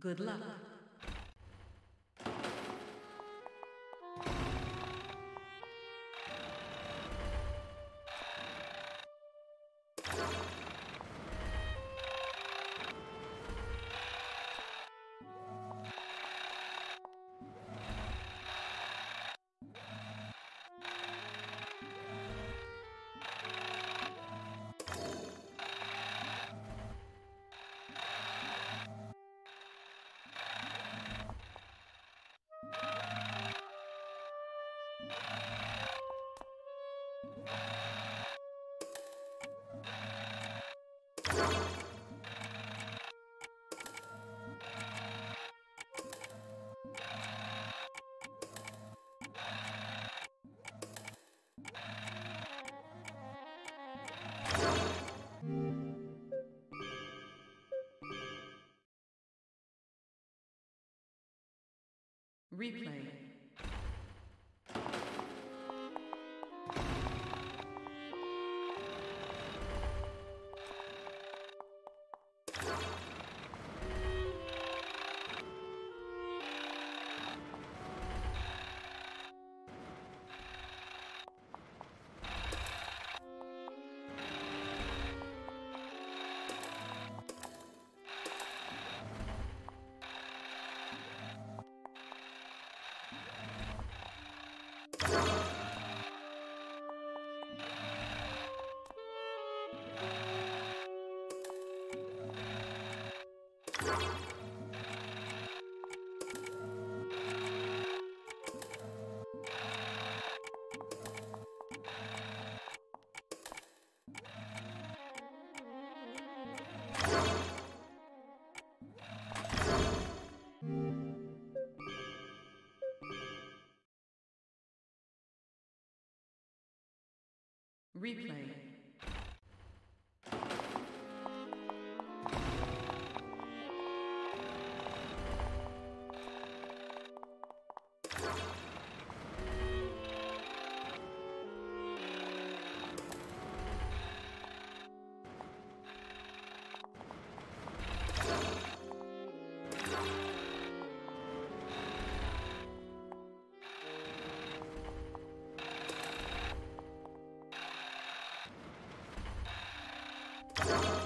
Good luck. Replay. Replay. you